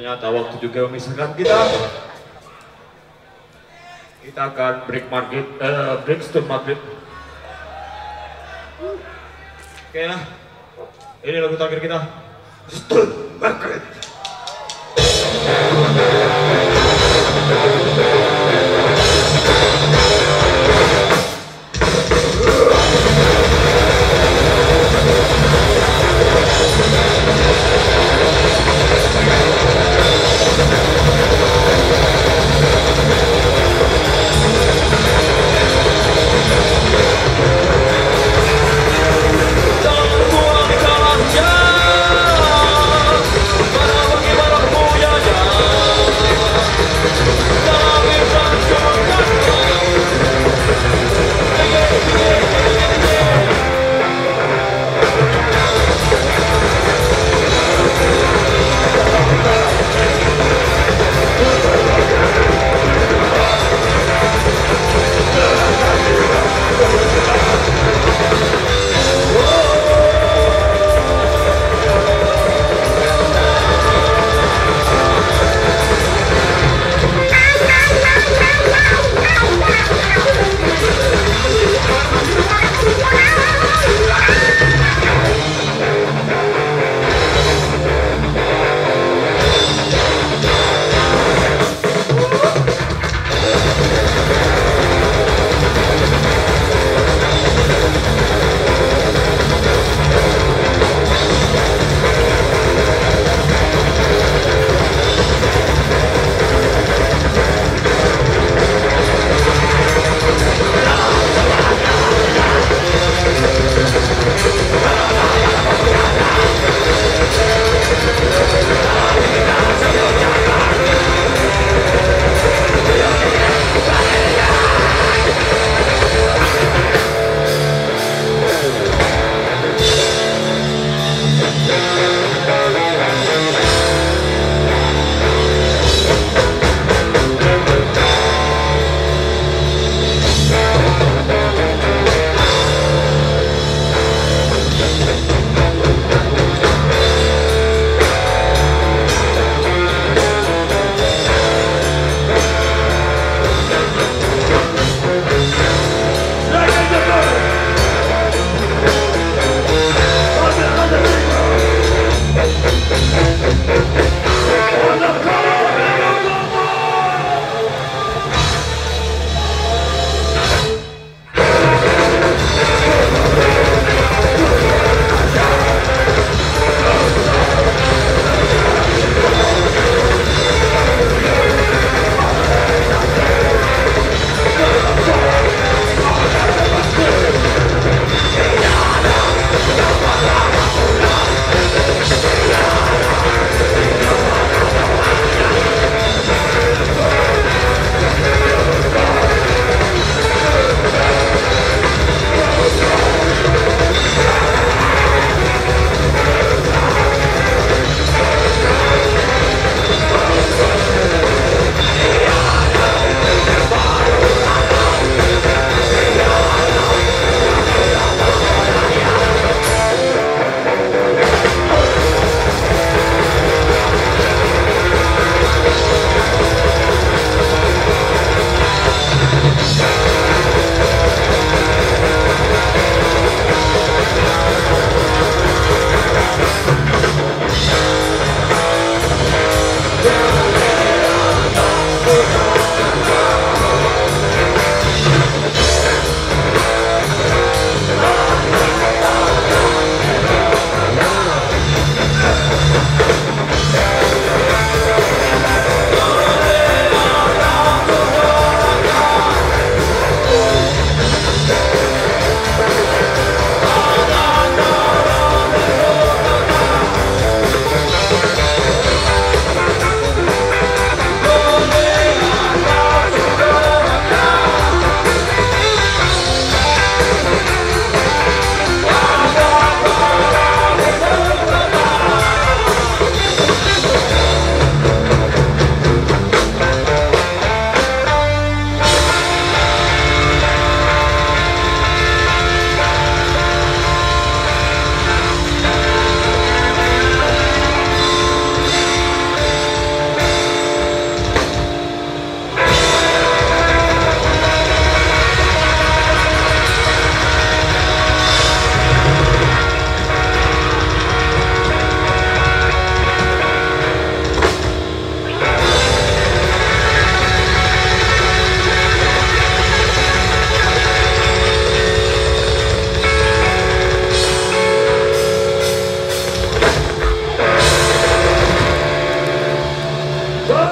ternyata waktu juga memisahkan kita. Kita akan break market, eh, break stone market. Oke ya, ini lagu terakhir kita. Stone market.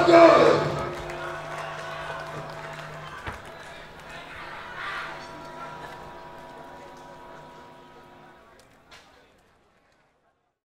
good.